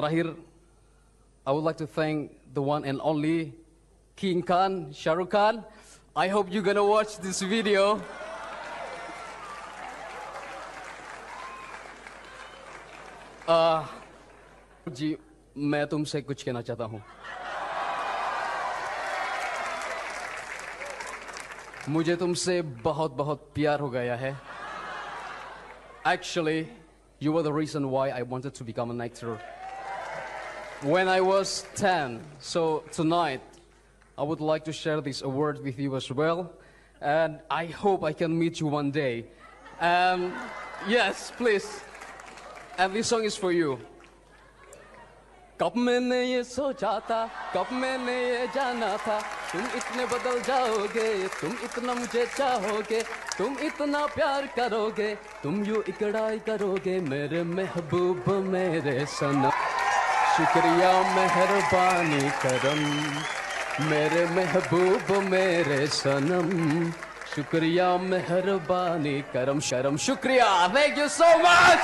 Terakhir, I would like to thank the one and only King Khan, Shah Rukh Khan. I hope you're gonna watch this video. Uh, जी मैं तुमसे कुछ कहना चाहता हूँ मुझे तुमसे बहुत बहुत प्यार हो गया है Actually, you were the reason why I wanted to become an actor. When I was 10, so tonight, I would like to share this award with you as well. And I hope I can meet you one day. Um, yes, please. And this song is for you. कब मैंने ये सोचा था कब मैंने ये जाना था तुम इतने बदल जाओगे तुम इतना मुझे चाहोगे तुम इतना प्यार करोगे तुम यू इकड़ाई करोगे मेरे महबूब मेरे सनम शुक्रिया मेहरबानी करम। मेरे महबूब, मेरे सनम। शुक्रिया मेहरबानी करम, शर्म। शुक्रिया थैंक यू सो मच